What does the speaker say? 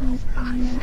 I'm